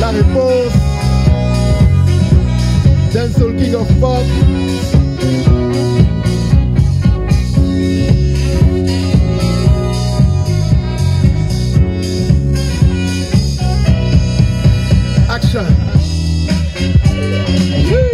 La réponse Action. Woo!